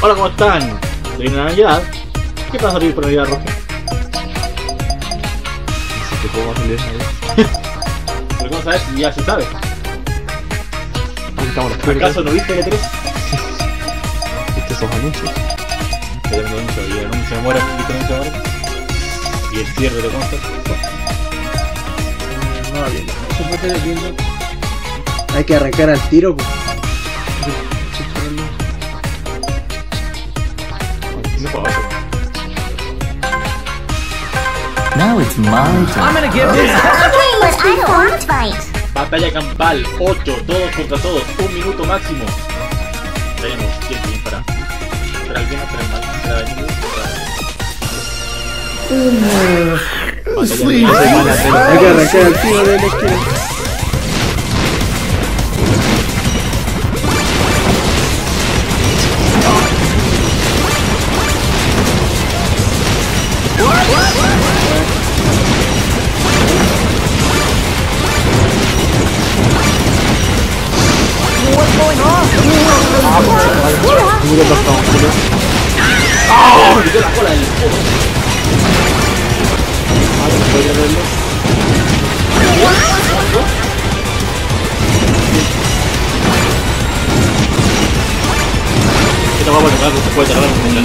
Hola, ¿cómo están? Soy Navidad. ¿Qué pasa por Navidad Roja? Si te puedo salir Pero ¿cómo sabes? Ya se sabe. ¿Acaso no viste el E3? ¿Viste esos anuncios? El anuncio, y el anuncio de muera ¿viste el anuncio de muera? Y el cierre de concert. No, bien. Se puede tener viendo. Hay que arrancar al tiro, pues. No Now it's my turn. Okay, but I don't want to fight. Batalla campal, 8, todos contra todos, un minuto máximo. Tenemos tiempo para. Para o para el mal. Para el bien o para el mal. Hay que arrancar al tiro de la esquina. ¡Oh! ¡Me la cola del foto! Esta va a poner algo, se puede tardar un montón.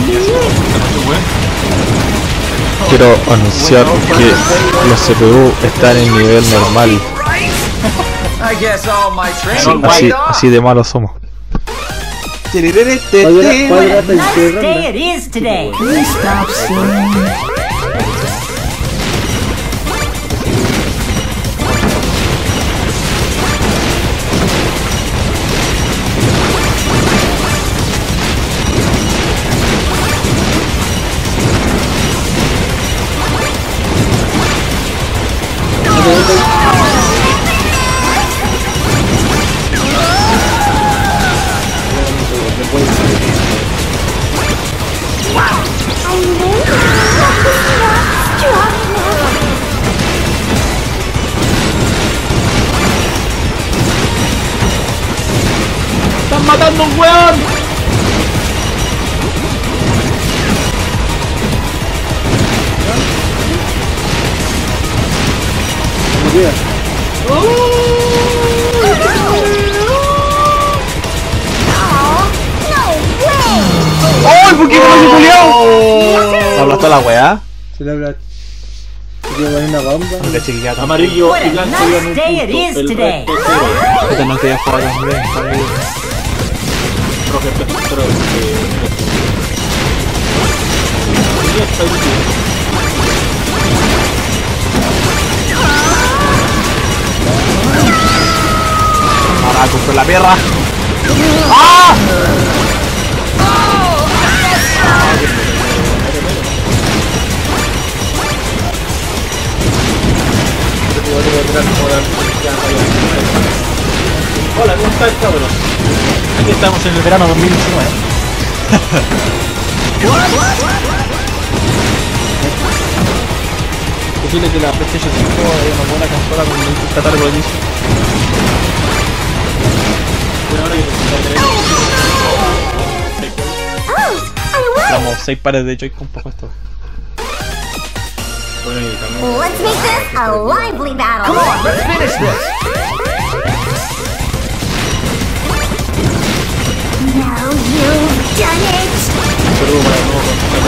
Quiero anunciar que la CPU está en el nivel normal. I guess all my Así, así de malos somos. What day it is today. Please stop singing. Matando un weón! ¡Ay, por qué no culiao! ¿Hablaste la weá? se le. Se poner una bomba. Amarillo What y a blanco nice llevan un day it punto, is el today. resto cero. Puta, no quería jugar también. Rojo, pero, pero, eh, última. Ahora compré la perra. Hola, ¿cómo están, cabros? Aquí estamos en el verano 2019. Posible que la PlayStation 5 haya una buena consola con un catálogo de inicio. Ahora que Damos 6 pares de Joy-Con poco esto. Bueno, y también. Let's make this a lively battle. Come on, let's finish this. You've done it. Un saludo para el nuevo concepto.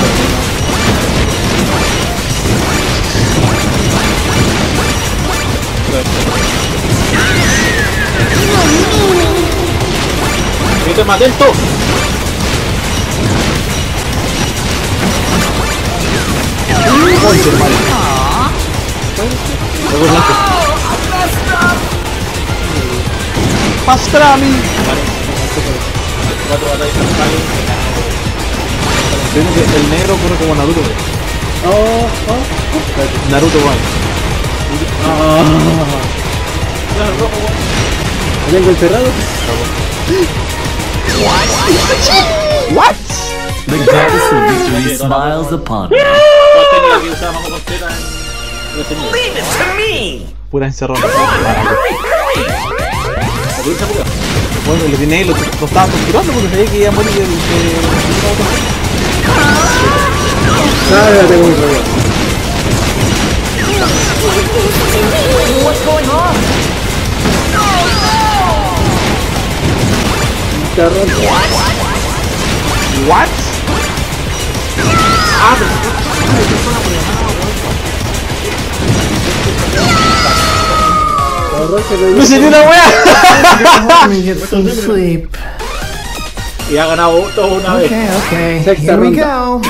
¡Vete más atento! Luego blanco. ¡Pastrami! Cuatro batallas campales. Tengo que el negro corre como Naruto. güey. Oh, oh. Naruto, güey. Ah. Ya, el rojo, weón. ¿Lo tengo encerrado? ¿What? The goddess of victory smiles upon me. Nivel. Leave it to me. Pura encerrona. Bueno, le tiene ahí, lo, lo torturando porque sabía que iba a morir Ah, un problema. Está roto. ¿What? Está roto, pero ¡Me salió una wea! Y ha ganado todo una vez. Okay, okay. Sexta Here we go.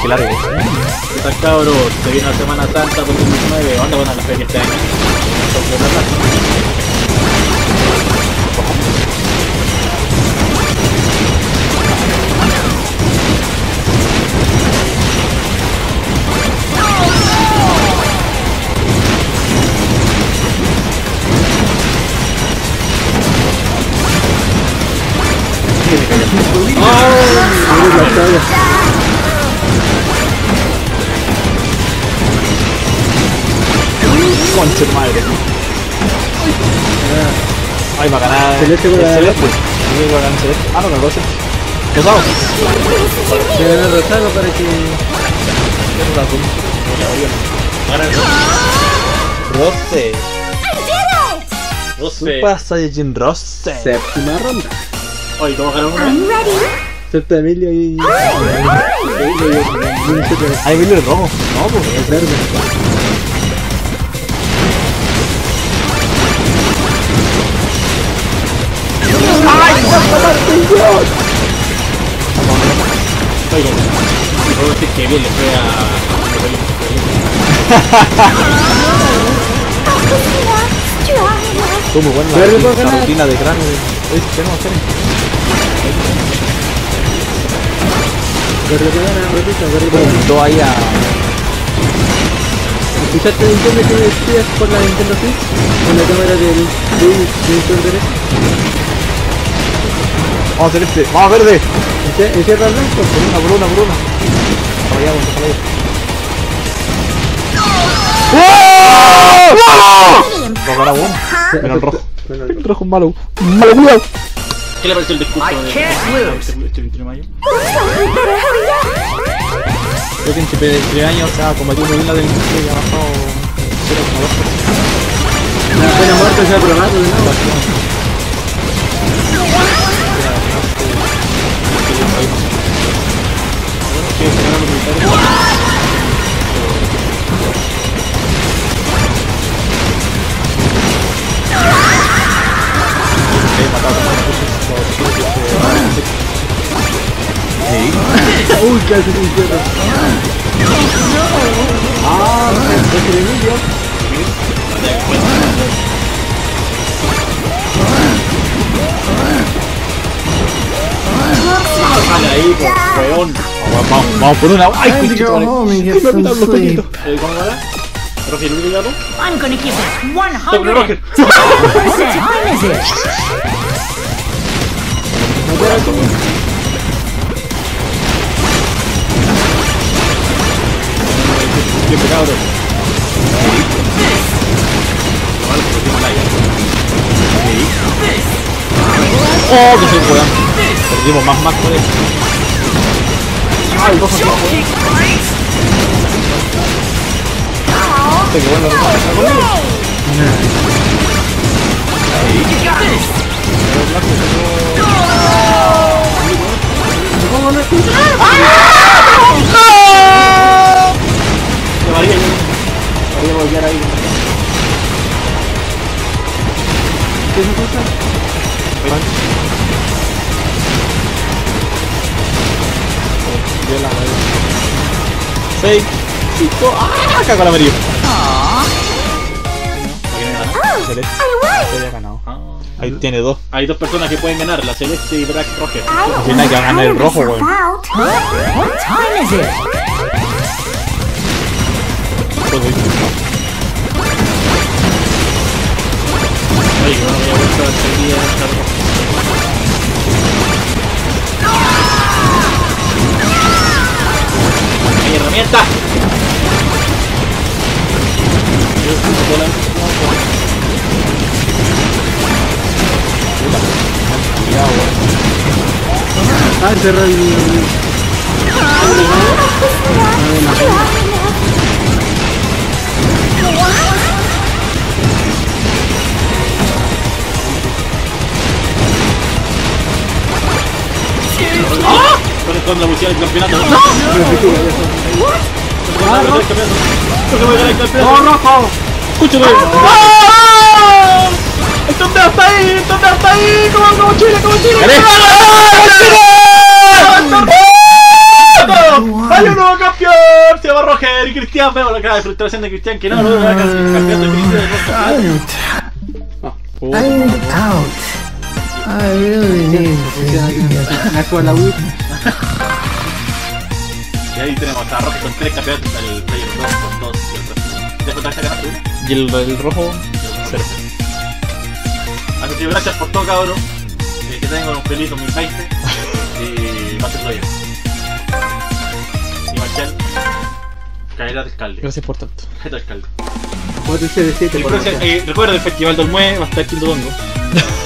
Qué largo. ¿Qué tal cabros? Se viene la Semana Santa 2019. ¿Dónde van a la feria este año? La tabla. Concha de madre. Ay, va a ganar. Celeste la- celeste. Sí, va a ganar celeste. Ah, no, no, rosado. Rosado. Se gana rosado para que. Rose. No sé. Super Saiyajin Rose. Séptima ronda. Oye, todos ganaron una. Ready. Excepto Emilio y. Emilio el rojo. No, pues. verde. Oigan, puedo decir que bien le fue a. Buena Verde la, rutina de cráneo. Espera. Preguntó ahí a. ¿Escuchaste Nintendo que decías por la Nintendo Switch? Con la cámara del Nintendo DS. Vamos a hacer este. Vamos verde. Encie- Encierra el blanco. Por una, por una, por una. Vamos. Mira el rojo. El rojo es malo. Malo, cuidado. ¿Qué le pareció el discurso de este, este 21 de mayo? Creo que en Chipre de tres años ha combatido delincuencia y ha bajado 0,2%. La pena muerte se ha aprobado de nuevo. Uy, casi se encierra. Ah, es el Emilio. Sale ahí, por weón. Vamos, vamos, vamos por una. ¡Ay, Time to conchito, go vale! home and get Me some mataron los sleep. toquitos. Eh, ¿Cómo va? ¿Roger el único I'm gonna give this Doble 100%. Roger. What time is it? Qué la ¡Oh, que se weón! Perdimos más más. ¡Ah, rojo sí, weón! Este que bueno, varía yo. Varía volver ahí. ¿Qué es cosa? Yo la madre. ¡Ah! Cago la amarillo. Celeste. Se ha ganado. Ah. Ahí tiene dos. Hay dos personas que pueden ganar, la Celeste y Black Roger. Tiene que ganar el rojo, weón lo doy. Ay, no había vuelto a seguir a ¡Hay herramienta! Ah, cerrado el... Con, la del campeonato. ¡No! ¡Ah, no! ¡No se va a ganar el campeonato! ¡Oh, rojo! ¡Escúchame! ¡Ah! ¡El torneo ahí! ¡El torneo ahí! ¡Como, como Chile! ¡Como Chile! ¡Hay un nuevo campeón! Se llama Roger y Cristian. Vemos la cara de frustración de Cristian que no lo va a casi el campeón de Cristian. I'm out. I really need. Y ahí tenemos a Roger con tres campeonatos, el Player 2 con 2 y el resto. ¿Ya contaste? Y el, el rojo. Así que gracias por todo, cabrón. Eh, que tengan un feliz 2020. Y pásenlo bien. Y Marcial, caerá de alcalde. Gracias por tanto. Caerá de alcalde. Como te hice de 7 El por próximo- la eh, recuerda el Festival del Mue va a estar Quinto Dongo.